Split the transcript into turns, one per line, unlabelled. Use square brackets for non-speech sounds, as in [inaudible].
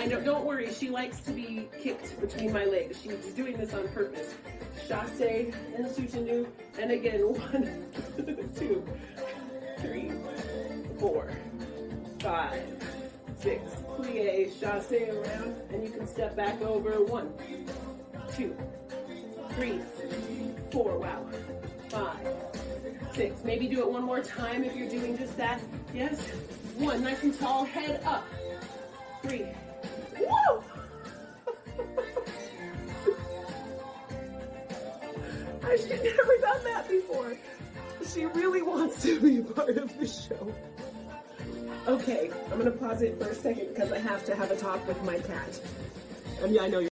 I know, don't worry, she likes to be kicked between my legs. She's doing this on purpose. Chasse and soutenu, and again, [laughs] one, two, three, four, five, six. Plie, chasse around, and you can step back over. One, two, three, four. Wow. Five, six. Maybe do it one more time if you're doing just that. Yes. One, nice and tall, head up. Three. I should never done that before. She really wants to be part of the show. Okay, I'm gonna pause it for a second because I have to have a talk with my cat. And yeah, I know you're